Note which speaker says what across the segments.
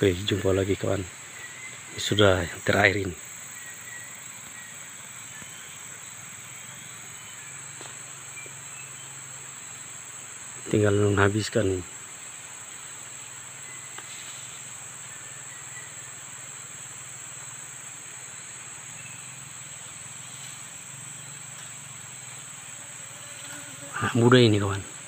Speaker 1: Oke, jumpa lagi kawan. Ini sudah yang terakhir ini. Tinggal menghabiskan anak muda ini kawan.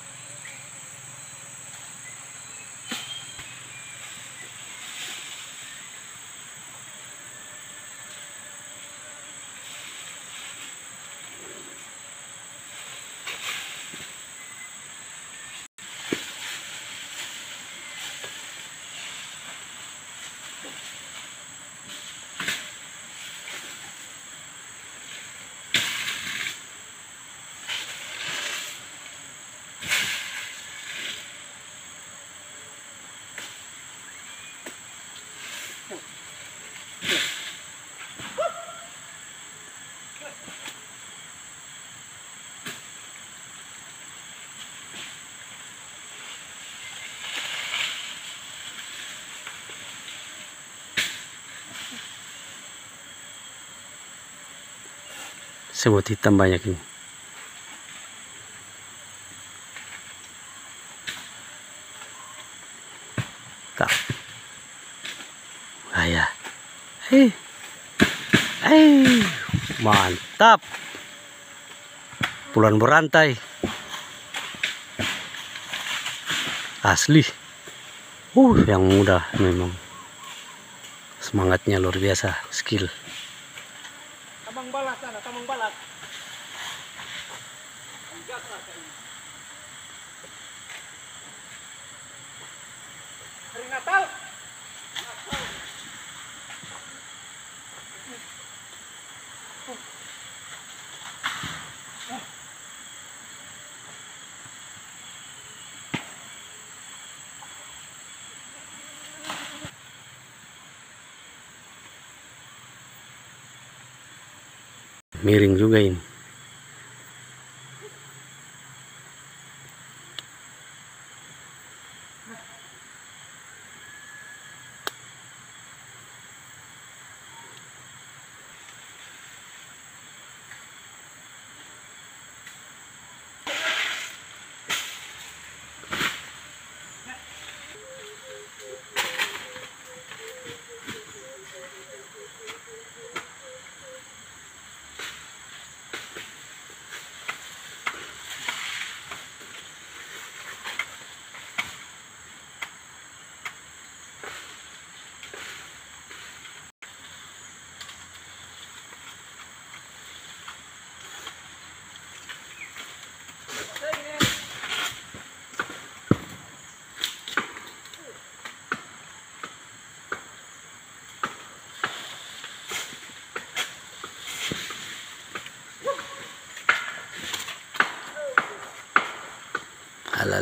Speaker 1: Sebut hitam banyak ini. Tak. Ah ya. Hei. Hei. Mantap. Puluhan berantai. Asli. Uh, yang mudah memang. Semangatnya luar biasa, skill.
Speaker 2: Balat sana, tamang balat. Hari Natal.
Speaker 1: Miring juga ini.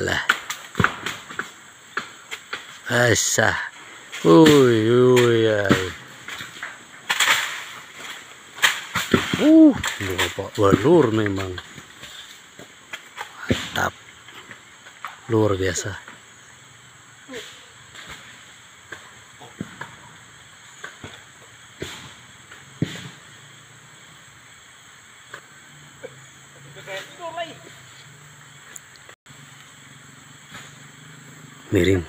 Speaker 1: Alalah. Asah. Uy, uy, ay. Uh, bapak belur memang. Mantap. Luar biasa. Miring.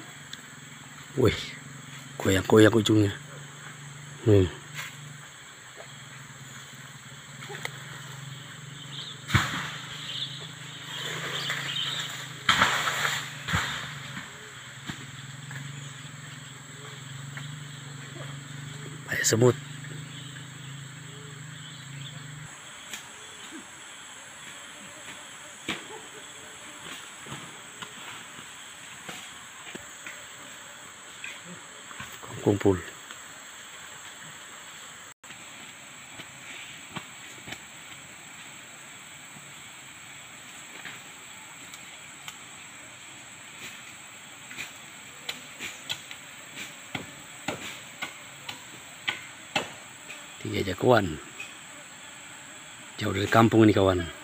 Speaker 1: Wih, koyak-koyak ujungnya. Hmm. Kayak semut. Kumpul tiga jagoan jauh dari kampung ini kawan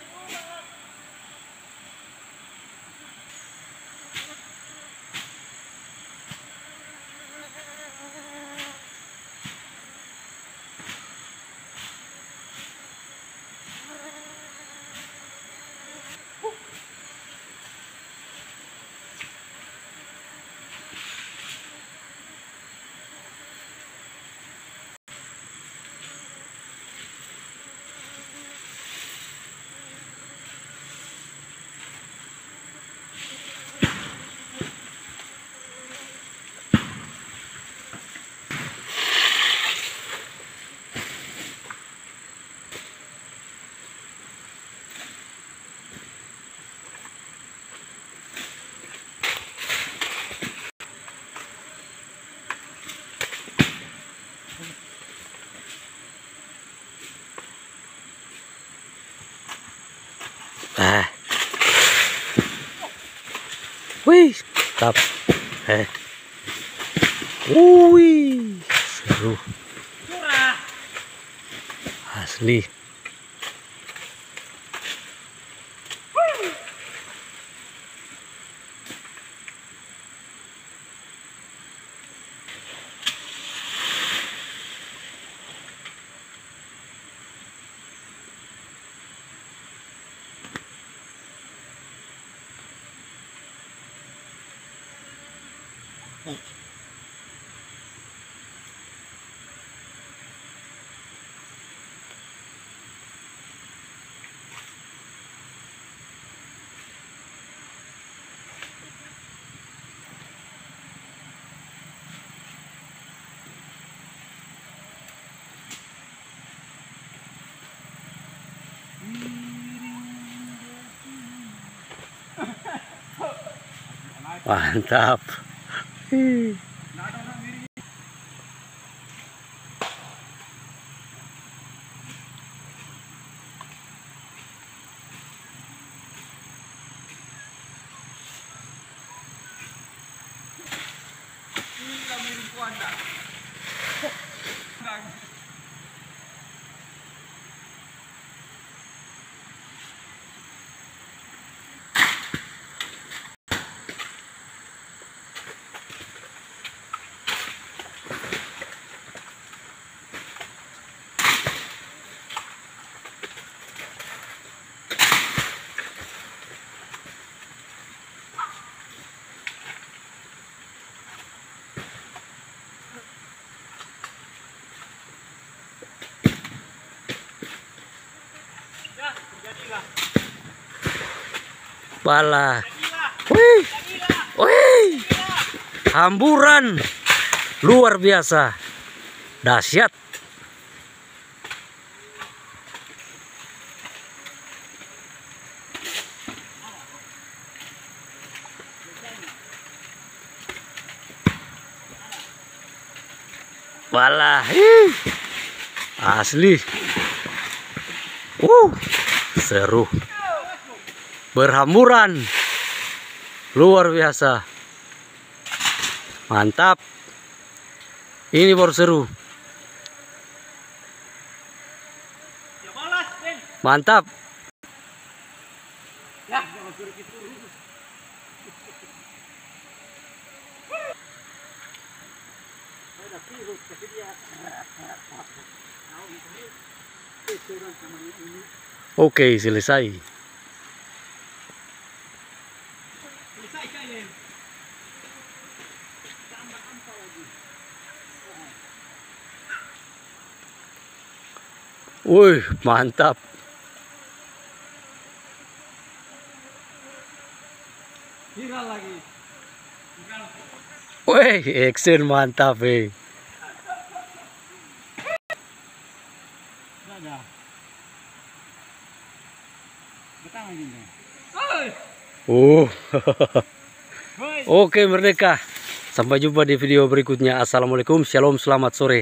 Speaker 1: mantap. Eh. Wih seru. Asli mantap
Speaker 2: Ya, Jadilah.
Speaker 1: wih wih. Hamburan. Luar biasa. Dahsyat. Walah, asli, uh, seru, berhamburan, luar biasa. Mantap. Ini baru seru. Mantap.
Speaker 2: Ya, jangan suruh gitu. Ada virus kasi dia. Isuran sama ini.
Speaker 1: Oke, selesai.
Speaker 2: Selesai kain. Tambah ampau lagi.
Speaker 1: Wih, mantap.
Speaker 2: Viral lagi.
Speaker 1: Wih, action mantap, eh.
Speaker 2: Ada. Betang lagi nih. Oi. Oi.
Speaker 1: Oke, merdeka. Sampai jumpa di video berikutnya. Assalamualaikum, shalom, selamat sore.